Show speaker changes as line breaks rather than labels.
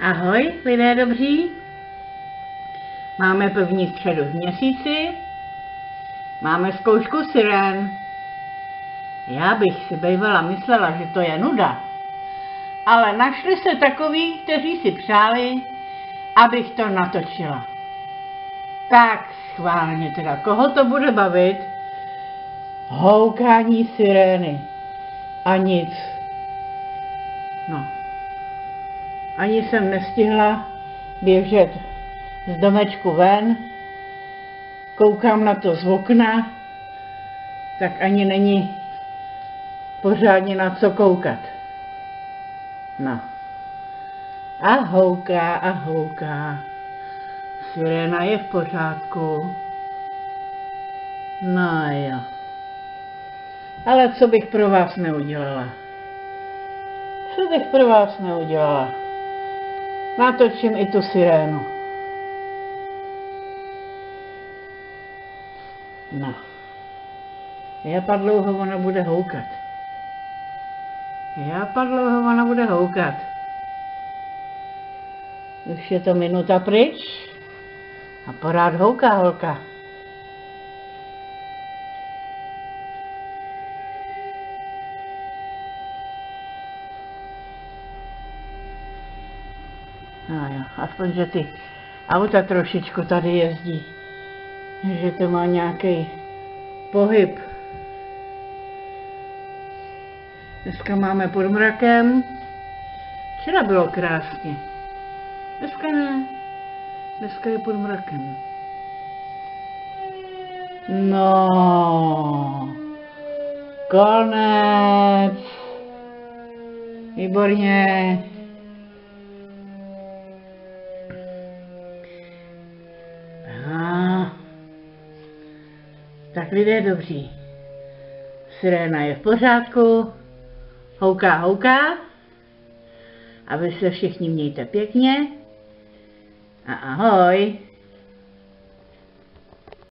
Ahoj, lidé dobří. Máme první středu v měsíci. Máme zkoušku sirén. Já bych si bývala myslela, že to je nuda. Ale našli se takový, kteří si přáli, abych to natočila. Tak schválně teda, koho to bude bavit? Houkání sirény. A nic. No, ani jsem nestihla běžet z domečku ven, koukám na to z okna, tak ani není pořádně na co koukat. No. A houká, a houká. Sirena je v pořádku. No jo. Ale co bych pro vás neudělala? Co bych pro vás neudělala? Natočím i tu sirénu. No. Jak dlouho ona bude houkat? Jak dlouho ona bude houkat? Už je to minuta pryč a pořád houká holka. No jo, aspoň, že ty auta trošičku tady jezdí. Že to má nějaký pohyb. Dneska máme pod mrakem. Včera bylo krásně. Dneska ne. Dneska je pod mrakem. No. Konec. Výborně. Tak lidé dobří. Siréna je v pořádku. Houká, houká. A vy se všichni mějte pěkně. A ahoj.